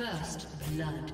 First blood.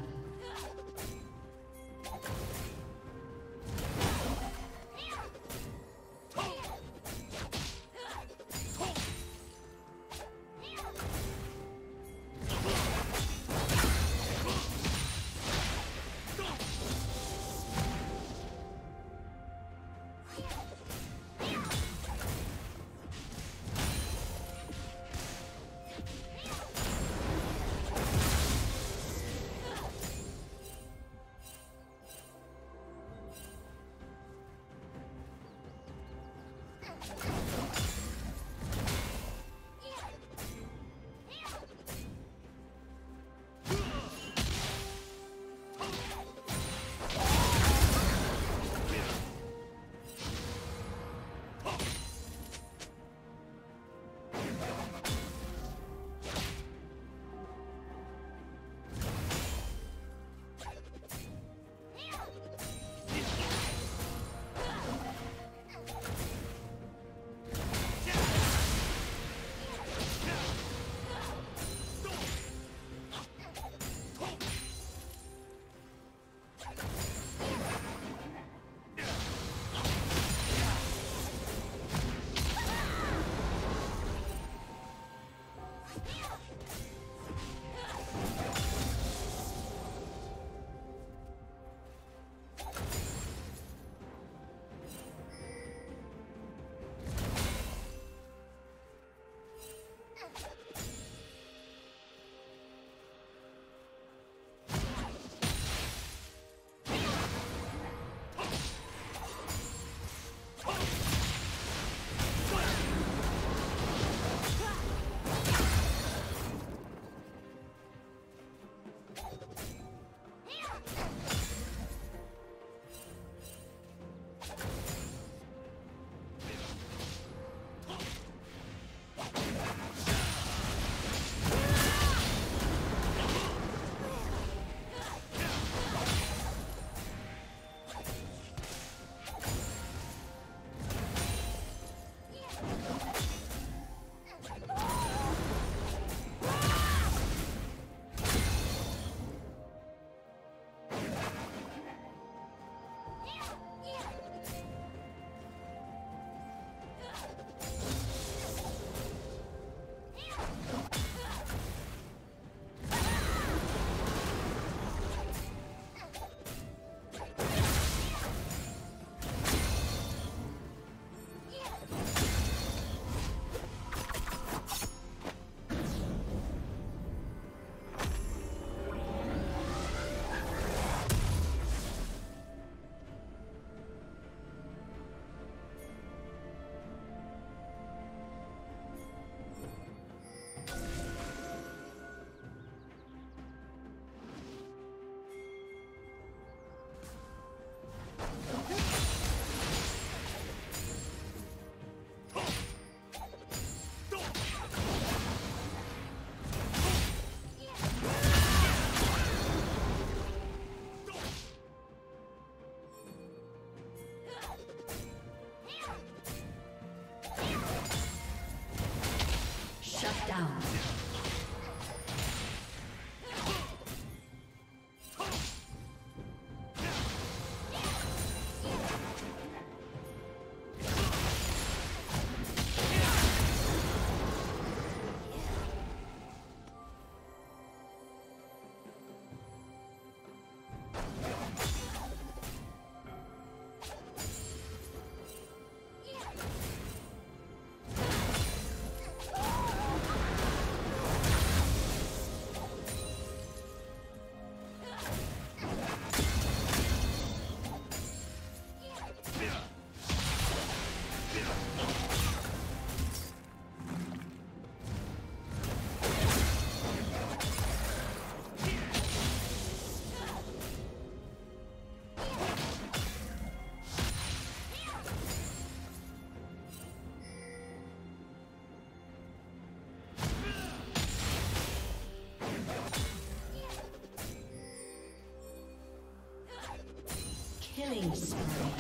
Killing spree.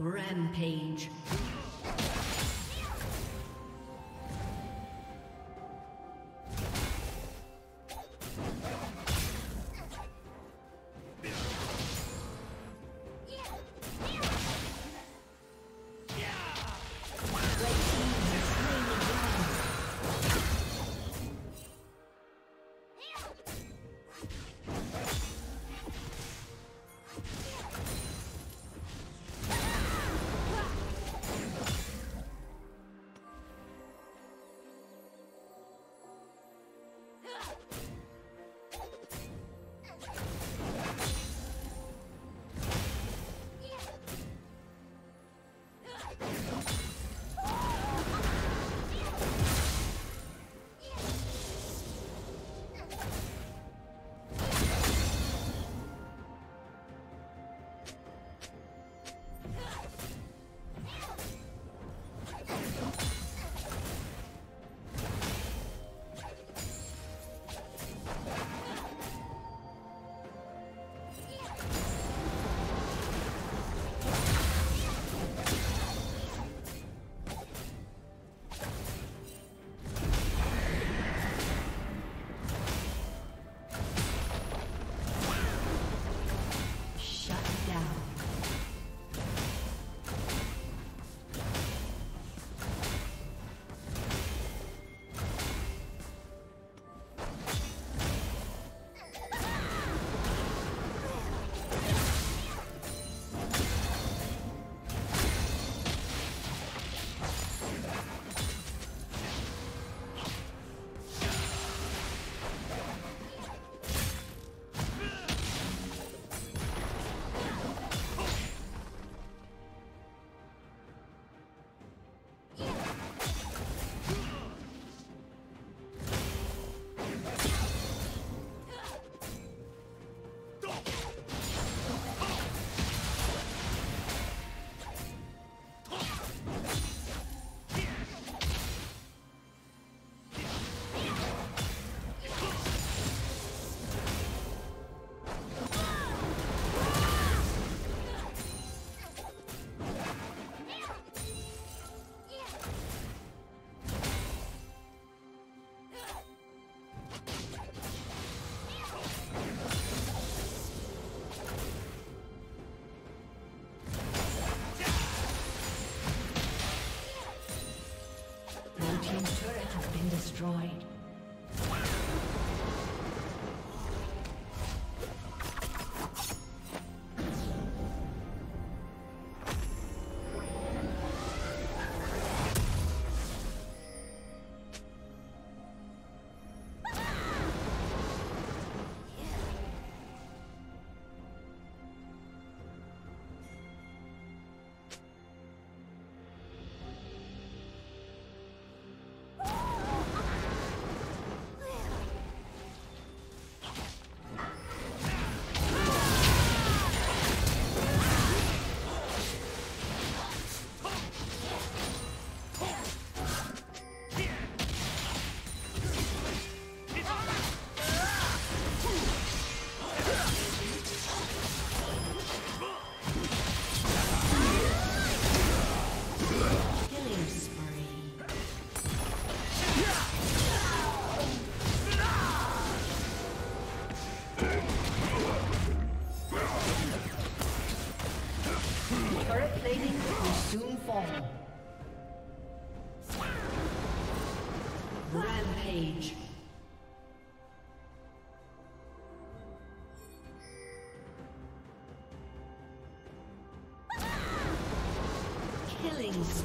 Rampage. Destroyed.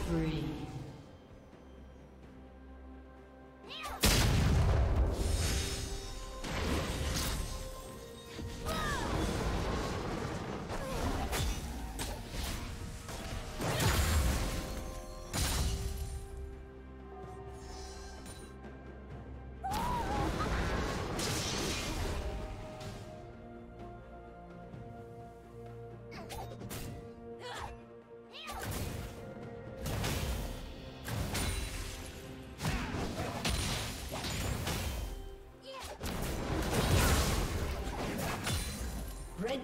Killing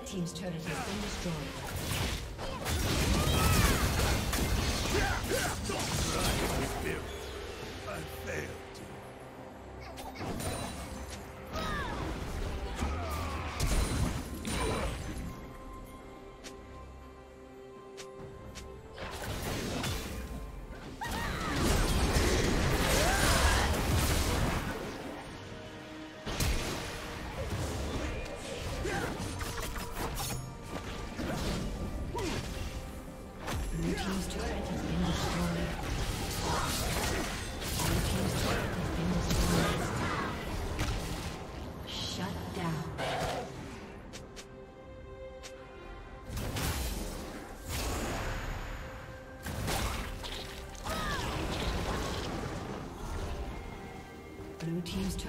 Red Team's turret has been destroyed. I failed.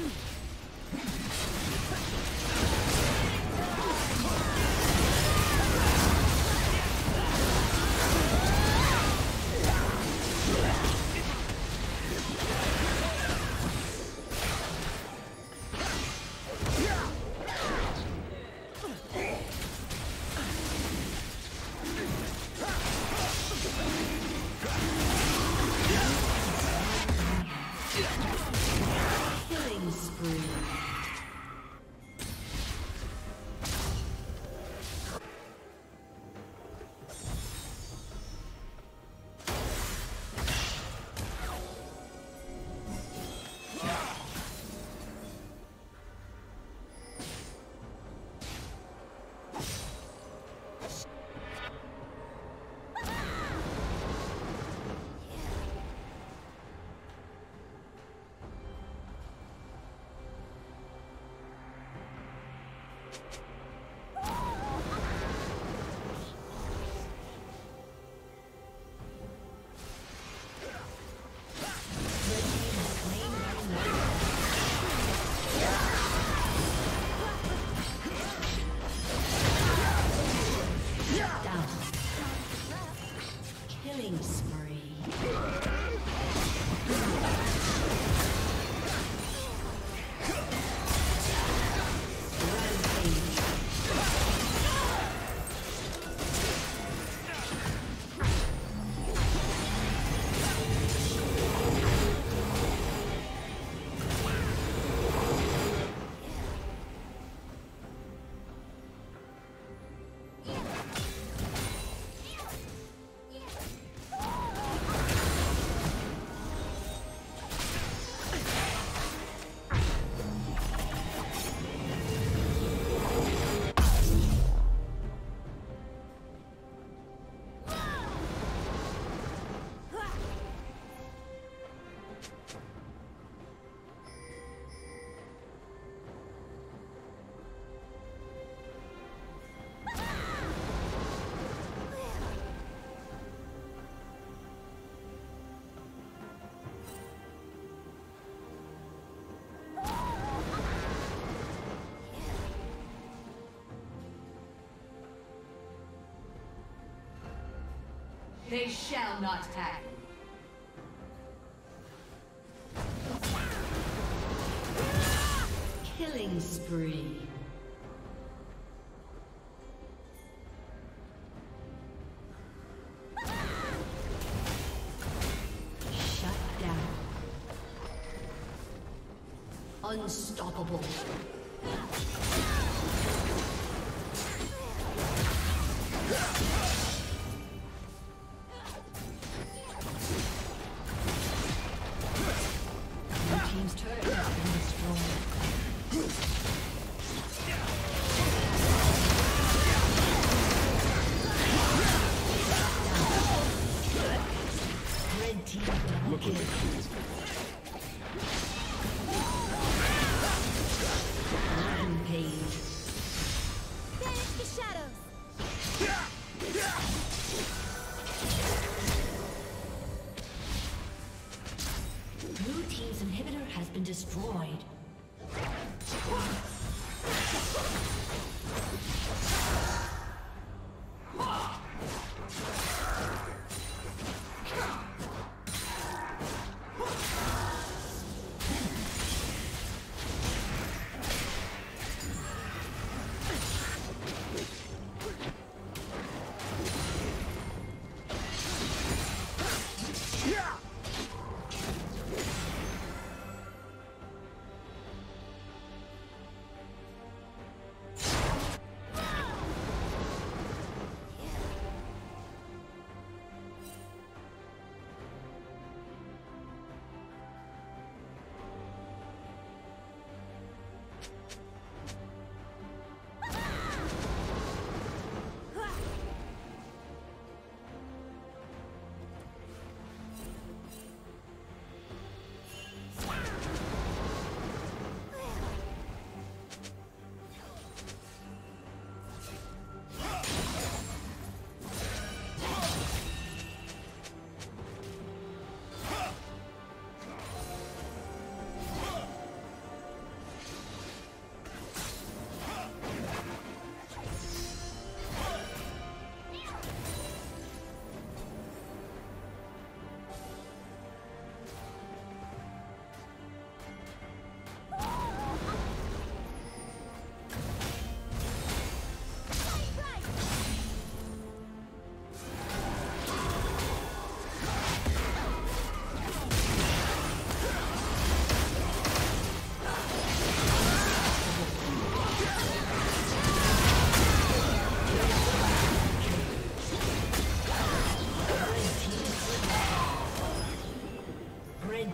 Hmm. They shall not happen. Killing spree. Shut down. Unstoppable.